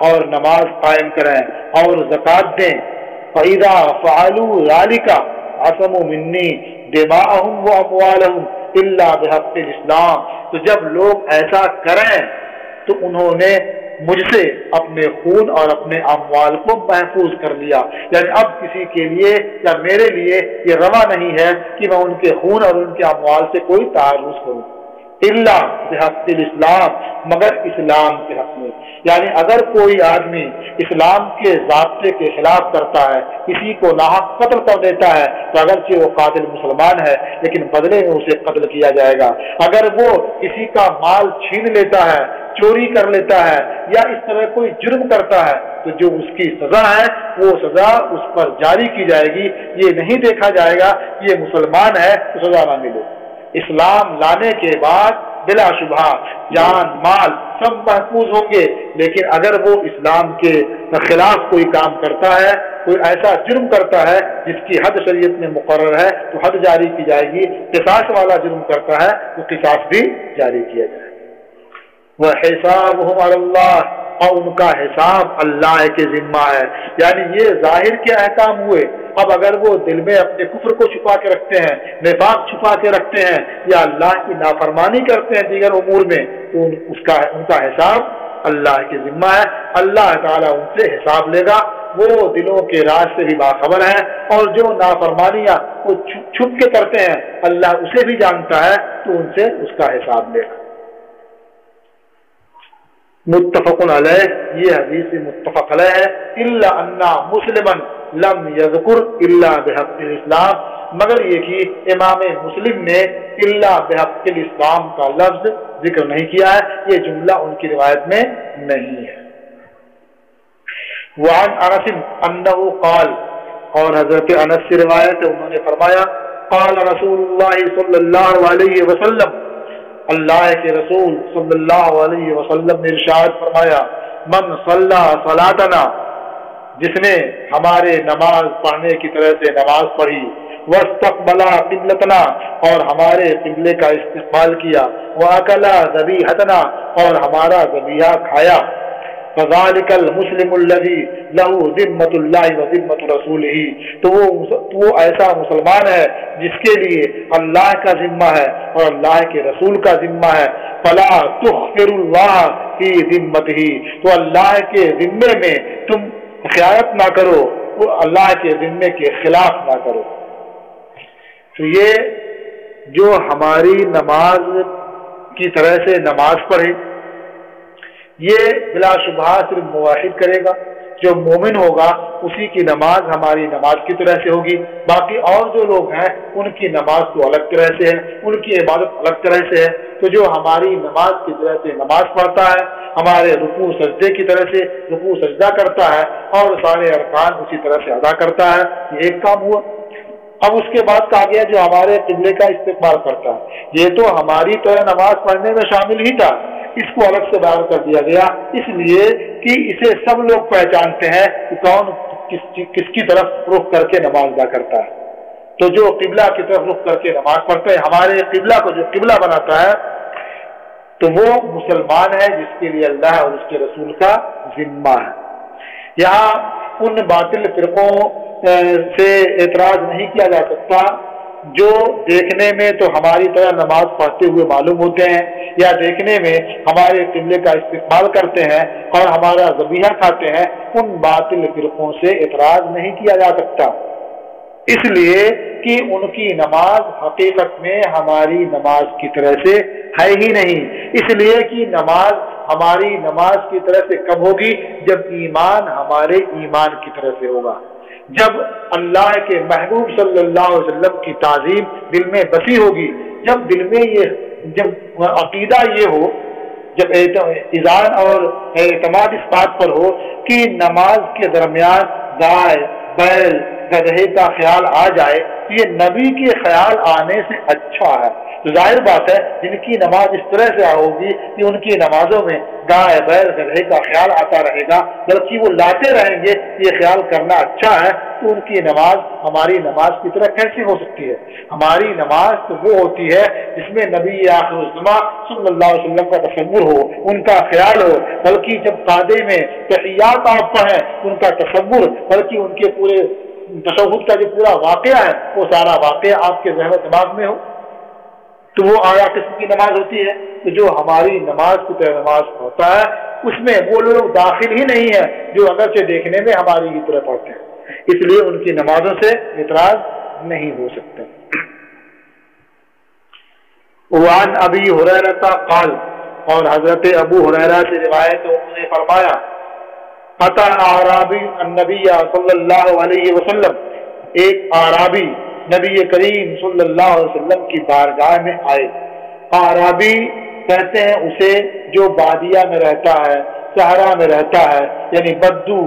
A: और नमाज़ कायम करें और जक़ात दें। फ़ैदा फ़ालू रालिका असम मिन्नी दिमाहम व अमवालहम इल्ला इस्लाम तो जब लोग ऐसा करें तो उन्होंने मुझसे अपने खून और अपने अमवाल को महफूज कर लिया यानी अब किसी के लिए या मेरे लिए ये रवा नहीं है कि मैं उनके खून और उनके अमवाल से कोई तारुज करूँ इल्ला इस्लाम, मगर इस्लाम के हक में। यानी अगर कोई आदमी इस्लाम के जबते के खिलाफ करता है, किसी को नाहक कत्ल कर देता है तो अगरचे वो कातिल मुसलमान है, लेकिन बदले में उसे कत्ल किया जाएगा। अगर वो किसी का माल छीन लेता है, चोरी कर लेता है, या इस तरह कोई जुर्म करता है तो जो उसकी सजा है, वो सजा उस पर जारी की जाएगी। ये नहीं देखा जाएगा ये मुसलमान है तो सजा ना मिले। इस्लाम लाने के बाद बिलाशुबा जान, माल सब महफूज होंगे। लेकिन अगर वो इस्लाम के खिलाफ कोई काम करता है, कोई ऐसा जुर्म करता है, जिसकी हद शरीयत में मुकर है तो हद जारी की जाएगी। किसास वाला जुर्म करता है तो किसास भी जारी किया जाएगा। वह हिसाब अल्लाह और उनका हिसाब अल्लाह के जिम्मा है। यानी ये ज़ाहिर के अहकाम हुए। अब अगर वो दिल में अपने कुफर को छुपा के रखते हैं, निफाक छुपा के रखते हैं, या अल्लाह की नाफरमानी करते हैं दीगर उमूर में तो उसका, उनका हिसाब अल्लाह के जिम्मा है। अल्लाह ताला उनसे हिसाब लेगा। वो दिलों के राज से भी बाखबर है और जो नाफरमानियाँ वो छुप के करते हैं, अल्लाह उसे भी जानता है तो उनसे उसका हिसाब लेगा। मुतफ़न ये हदीस मुतफ़ है इल्ला अन्ना मुस्लिमन लम यजकुर इल्ला बेहकिल इस्लाम मगर ये कि इमाम मुस्लिम ने इल्ला बेहकिल इस्लाम का लफ्ज ज़िक्र नहीं किया है ये जुमला उनकी रिवायत में नहीं है वान अनसिन अन्नहु काल और हज़रत अनस से रिवायत उन्होंने फरमाया काल रसूलुल्लाह सल्लल्लाहु अलैहि वसल्लम अल्लाह के रसूल वसल्लम ने इरशाद फरमाया, मन सल्ला सलातना जिसने हमारे नमाज़ पढ़ने की तरह से नमाज़ पढ़ी, वस्तकबला किबलतना और हमारे किबले का इस्तेमाल किया वह अकला जबी हतना और हमारा जबिया खाया। फजालिकल मुस्लिम लहू जिम्मत रसूल ही तो वो तो वो ऐसा मुसलमान है जिसके लिए अल्लाह का जिम्मा है और अल्लाह के रसूल का जिम्मा है फला तुखिरुल्लाह की जिम्मत ही तो अल्लाह के जिम्मे में तुम खयात ना करो वो अल्लाह के जिम्मे के खिलाफ ना करो तो ये जो हमारी नमाज़ की तरह से नमाज़ पढ़े ये बिलाशुबा सिर्फ़ मुवाहिद करेगा। जो मोमिन होगा, उसी की नमाज़ हमारी नमाज़ की तरह से होगी। बाकी और जो लोग हैं, उनकी नमाज़ तो अलग तरह से है, उनकी इबादत अलग तरह से है। तो जो हमारी नमाज़ की तरह से नमाज़ पढ़ता है, हमारे रुकू सजदे की तरह से रुकू सजदा करता है, और सारे अरकान उसी तरह से अदा करता है, ये एक काम हुआ। अब उसके बाद कहा गया जो हमारे किबले का इस्तेमाल करता है, ये तो हमारी तरह नमाज़ पढ़ने में शामिल ही था। इसको अलग से बयान कर दिया गया। इसलिए कि इसे सब लोग पहचानते हैं कि कौन किस, किसकी तरफ़ रुख करके नमाज़ अदा करता है। तो जो किबला की तरफ़ रुख करके नमाज़ पढ़ते हैं, हमारे किबला को जो किबला बनाता है तो वो मुसलमान है, जिसके लिए अल्लाह और उसके रसूल का जिम्मा है। यहाँ उन बातिल फिरकों से एतराज़ नहीं किया जा सकता। जो देखने में तो हमारी तरह नमाज़ पढ़ते हुए मालूम होते हैं, या देखने में हमारे किले का इस्तेमाल करते हैं और हमारा जबीहा खाते हैं, उन बातिल फिरकों से इतराज नहीं किया जा सकता। इसलिए कि उनकी नमाज़ हकीकत में हमारी नमाज़ की तरह से है ही नहीं। इसलिए कि नमाज़ हमारी नमाज़ की तरह से कब होगी? जब ईमान हमारे ईमान की तरह से होगा। जब अल्लाह के महबूब सल्लल्लाहु अलैहि वसल्लम की ताजीम दिल में बसी होगी, जब दिल में ये, जब अकीदा ये हो, जब ईजान और एतमाद इस बात पर हो कि नमाज़ के दरमियान गाय, बैल, गधे का ख्याल आ जाए, ये नबी के ख्याल आने से अच्छा है। तो ज़ाहिर बात है, जिनकी नमाज़ इस तरह से होगी कि उनकी नमाजों में गाय बैल गधे का ख्याल आता रहेगा, बल्कि वो लाते रहेंगे ये ख्याल करना अच्छा है तो उनकी नमाज़, हमारी नमाज़ की तरह कैसे हो सकती है? हमारी नमाज़ तो वो होती है जिसमें नबी आखिरमा वसल्लम का तस्वुर हो, उनका ख्याल हो, बल्कि जब कादे में तहियात आप पढ़ें, उनका तस्वुर बल्कि उनके पूरे तशहुद का जो पूरा वाक़ है, वो सारा वाक़ आपके जहन दिमाग में हो। तो वो आया किस्म की नमाज़ होती है तो जो हमारी नमाज़ की नमाज़ होता है, उसमें वो लोग दाखिल ही नहीं है, जो अगर से देखने में हमारी की तरह पढ़ते हैं। इसलिए उनकी नमाजों से इतराज नहीं हो सकता। वान अभी हुरैरता काल, और हज़रत अबू हुरैरा से रिवायत तो उन्होंने फरमाया पता आराबी नबी सल्लल्लाहु अलैहि वसल्लम, एक आराबी नबी करीम सल्लल्लाहु अलैहि वसल्लम की बारगाह में आए। आराबी कहते हैं उसे जो बादिया में रहता है, सहरा में रहता है, यानी बद्दू,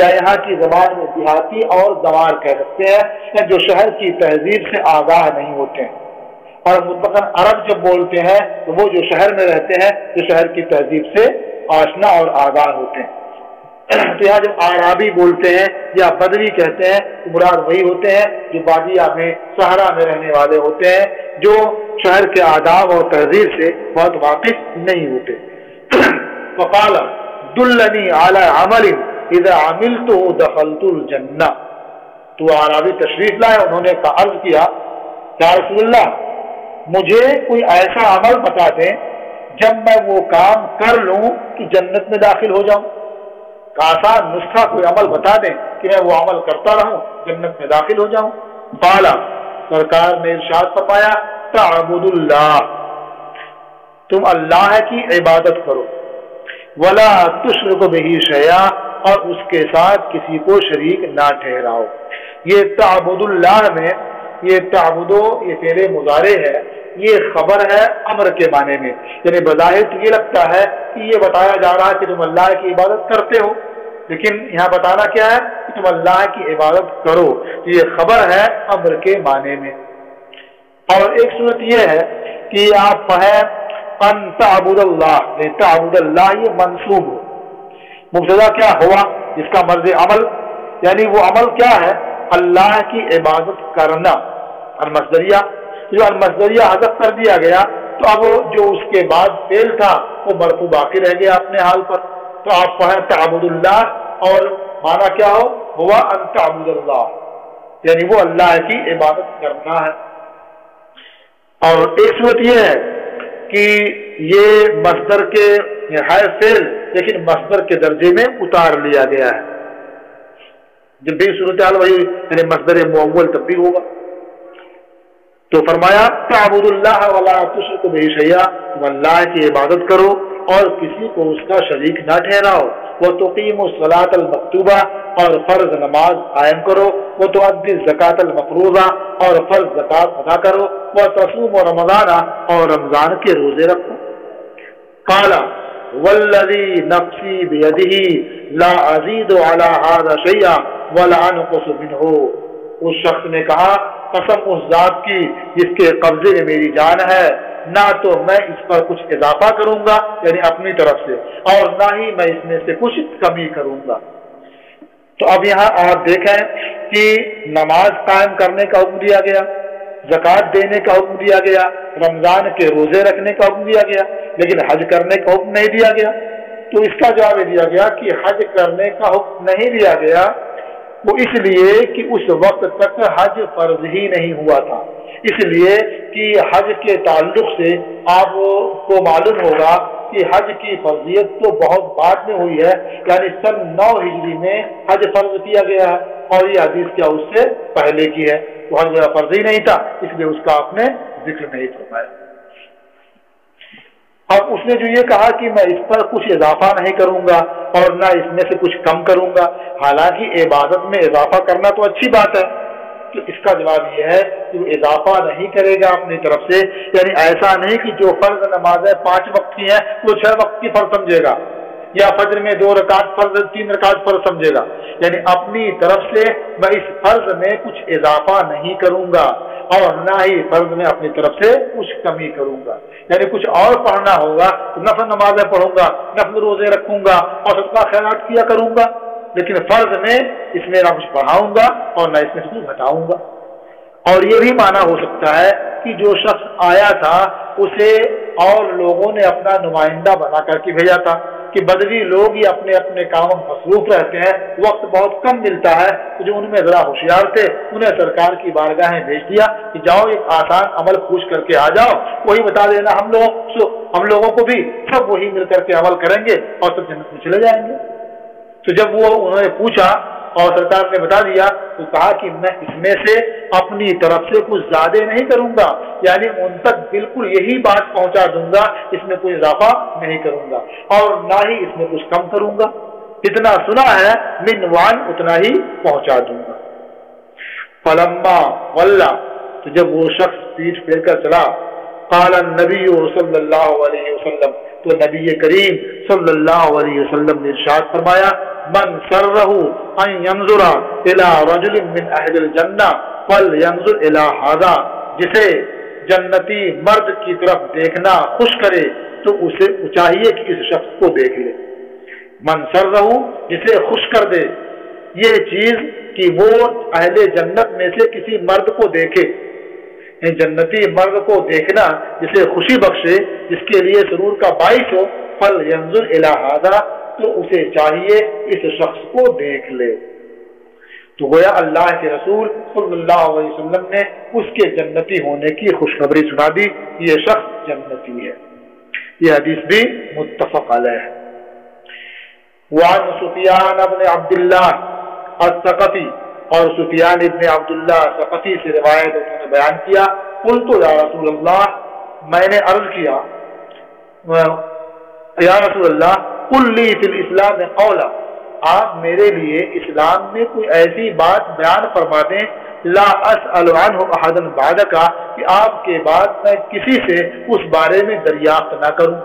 A: या यहाँ की जबान में देहाती और दवार कह सकते हैं, या जो शहर की तहजीब से आगाह नहीं होते हैं। और मुतन अरब जब बोलते हैं तो वो जो शहर में रहते हैं, जो शहर की तहजीब से आशना और आगाह होते हैं। तो यहाँ जब आराबी बोलते हैं या बदरी कहते हैं तो मुराद वही होते हैं जो बादिया में, सहरा में रहने वाले होते हैं, जो शहर के आदाब और तहजीब से बहुत वाकिफ नहीं होते। [CLEARS THROAT] दुल्लनी आला अमल इधर आमिल तो दखलतुल जन्ना तो आराबी तशरीफ़ लाए, उन्होंने अर्ज़ किया क्या रसुल्ला मुझे कोई ऐसा अमल बता दें, जब मैं वो काम कर लूँ कि जन्नत में दाखिल हो जाऊँ। का आसान नुस्खा कोई अमल बता दें कि मैं वो अमल करता रहूँ, जन्नत में दाखिल हो जाऊँ? बाला, सरकार ने इर्शाद फरमाया, ताबुदुल्लाह, तुम अल्लाह की इबादत करो। वला तुश्र बही शया, और उसके साथ किसी को शरीक ना ठहराओ। ये ताबुदुल्लाह में, ये ताबुदो, ये तेरे मुजारे है ये खबर है अमर के माने में। यानी बजाहिर तो ये लगता है कि ये बताया जा रहा है कि तुम अल्लाह की इबादत करते हो। लेकिन यहाँ बताना क्या है कि तुम अल्लाह की इबादत करो। तो ये खबर है अमर के माने में। और एक सूरत यह है कि आप पढ़े अनताबुदल्लाह ये मंसूब हो। मुबतदा क्या हुआ? इसका मर्ज अमल। यानी वो अमल क्या है? अल्लाह की इबादत करना। और मजदरिया जो अलमजरिया हजफ कर दिया गया तो अब जो उसके बाद फेल था, वो मरफू बाकी रह गया अपने हाल पर। तो आप पढ़े तबुदुल्ला और माना क्या हो? हुआ अनतबुदल्ला यानी वो अल्लाह की इबादत करना है। और एक सूरत यह है कि ये मस्तर के है फेल लेकिन मस्तर के दर्जे में उतार लिया गया है। जब भी सूरत वही, यानी मसदर मुअल तब भी होगा। तो फरमाया, ताबुदुल्लाह वाला तुश्रक भी शैया तुम अल्लाह की इबादत करो और किसी को उसका शरीक ना ठहराओ। वो तुकीम सलात मकतूबा और फ़र्ज़ नमाज़ कायम करो। वो तो अद्दी जक़ात मफरूजा और फ़र्ज़ जक़ात अदा करो। वह तसूम और रमजाना और रमज़ान के रोज़े रखो। काला वल्लदी नफसी बेदी ला अजीद अला हादा शैया वला हो उस शख्स ने कहा, कसम उस जात की जिसके कब्जे में मेरी जान है, ना तो मैं इस पर कुछ इजाफा करूँगा, यानी अपनी तरफ़ से, और ना ही मैं इसमें से कुछ कमी करूँगा। तो अब यहाँ आप देखें कि नमाज़ कायम करने का हुक्म दिया गया, जक़ात देने का हुक्म दिया गया, रमज़ान के रोज़े रखने का हुक्म दिया गया, लेकिन हज करने का हुक्म नहीं दिया गया। तो इसका जवाब दिया गया कि हज करने का हुक्म नहीं दिया गया वो इसलिए कि उस वक्त तक हज फ़र्ज़ ही नहीं हुआ था। इसलिए कि हज के ताल्लुक से आपको मालूम होगा कि हज की फर्जियत तो बहुत बाद में हुई है, यानी सन नौ हिजरी में हज फ़र्ज़ किया गया है और ये हदीस क्या उससे पहले की है? तो हज फ़र्ज़ ही नहीं था, इसलिए उसका आपने ज़िक्र नहीं फरमाया। अब उसने जो ये कहा कि मैं इस पर कुछ इजाफा नहीं करूँगा और ना इसमें से कुछ कम करूँगा, हालाँकि इबादत में इजाफा करना तो अच्छी बात है। तो इसका जवाब यह है कि वो इजाफा नहीं करेगा अपनी तरफ़ से। यानी ऐसा नहीं कि जो फ़र्ज़ नमाजें पाँच वक्त की हैं, वो छह वक्त की फ़र्ज़ समझेगा। या फजर में दो रकात फ़र्ज़, तीन रकात फ़र्ज़ समझेगा। यानी अपनी तरफ़ से मैं इस फ़र्ज़ में कुछ इजाफा नहीं करूँगा और ना ही फ़र्ज़ में अपनी तरफ़ से कुछ कमी करूँगा। यानी कुछ और पढ़ना होगा तो नफल नमाजें पढ़ूँगा, नफल रोज़े रखूँगा और सबका ख्याल किया करूँगा। लेकिन फ़र्ज़ में इसमें ना कुछ पढ़ाऊँगा और ना इसमें कुछ घटाऊँगा। और ये भी माना हो सकता है कि जो शख्स आया था, उसे और लोगों ने अपना नुमाइंदा बना करके भेजा था। कि बदरी लोग ही अपने अपने कामों में मसरूफ रहते हैं। वक्त बहुत कम मिलता है तो जो उनमें जरा होशियार थे, उन्हें सरकार की बारगाहें भेज दिया कि जाओ एक आसान अमल पूछ करके आ जाओ। वही बता देना हम लोग हम लोगों को भी सब वही मिल करके अमल करेंगे और सब जन्नत में चले जाएँगे। तो जब वो उन्होंने पूछा और सरकार ने बता दिया तो कहा कि मैं इसमें से अपनी तरफ़ से कुछ ज़्यादा नहीं करूँगा। यानी उन तक बिल्कुल यही बात पहुँचा दूँगा, इसमें कोई इजाफा नहीं करूँगा। और ना ही इसमें कुछ कम करूँगा। जितना सुना है, मिनवान उतना ही पहुँचा दूँगा। फलम्मा वल्ला तो जब वो शख्स पीठ फेर कर चला, काला नबी सल्लल्लाहु तो नबी करीम वसल्लम ने इरशाद फरमाया मन सरहू यंजुरा इला रजुल मिन अहल जन्ना फल यंजुर इला हाजा जिसे जन्नती मर्द की तरफ़ देखना खुश करे तो उसे चाहिए कि इस शख्स को देख ले मन रहू जिसे खुश कर दे ये चीज़ कि वो अहले जन्नत में से किसी मर्द को देखे जन्नती मर्द को देखना जिसे खुशी बख्शे जिसके लिए ज़रूर का बाइस हो फल यंजुर इलाहाजा तो उसे चाहिए, इस शख्स को देख ले। तो गोया अल्लाह के रसूल वसल्लम ने उसके जन्नती होने की खुशखबरी सुना दी। ये शख्स जन्नती है। ये हदीस भी मुतफक अलह है। सुफियान अब्दुल्ला और सुफियान इबन अब्दुल्ला से रिवायत उन्होंने बयान किया। कुल तो या मैंने अर्ज़ किया या अल्लाह कुल्ली फिल इस्लाम कौला। आप मेरे लिए इस्लाम में कोई ऐसी बात बयान फरमा दें, ला अस अलवान हो अहदन बाद का कि आपके बाद मैं किसी से उस बारे में दरियाफ्त ना करूँ।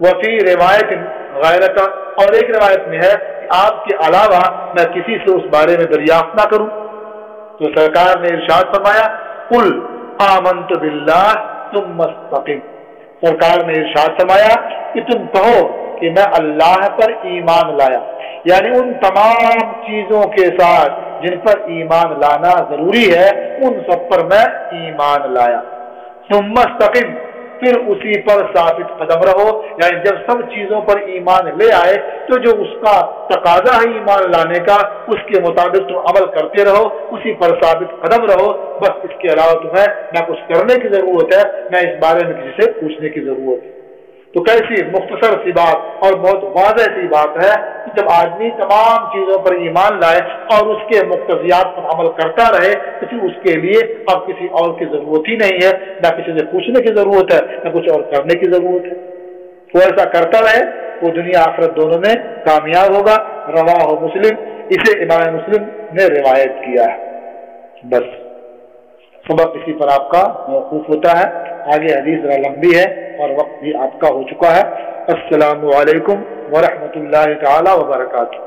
A: वफी रिवायत गैरता, और एक रिवायत में है कि आपके अलावा मैं किसी से उस बारे में दरियाफ्त ना करूँ। तो सरकार ने इरशाद फरमाया, कुल आमंत बिल्लाह तुम मस्तकिम। सरकार ने इरशाद फरमाया कि तुम कहो कि मैं अल्लाह पर ईमान लाया। यानी उन तमाम चीज़ों के साथ जिन पर ईमान लाना ज़रूरी है, उन सब पर मैं ईमान लाया। तुम मस्तकिम फिर उसी पर साबित कदम रहो। यानी जब सब चीज़ों पर ईमान ले आए तो जो उसका तकाजा है ईमान लाने का, उसके मुताबिक तुम अमल करते रहो, उसी पर साबित कदम रहो। बस इसके अलावा तुम्हें न कुछ करने की ज़रूरत है, न इस बारे में किसी से पूछने की ज़रूरत है। तो कैसी मुख्तसर सी बात और बहुत वाज सी बात है कि जब आदमी तमाम चीज़ों पर ईमान लाए और उसके मुख्तियात पर अमल करता रहे तो फिर उसके लिए अब किसी और की ज़रूरत ही नहीं है। ना किसी से पूछने की ज़रूरत है, ना कुछ और करने की ज़रूरत है। वो ऐसा करता रहे, वो दुनिया आखरत दोनों में कामयाब होगा। रवा हो मुस्लिम, इसे इमाम मुस्लिम ने रिवायत किया है। बस। सबक इसी पर आपका मौकूफ होता है। आगे हदीस जरा लंबी है और वक्त भी आपका हो चुका है। असलकम वरहमल वबरकatuh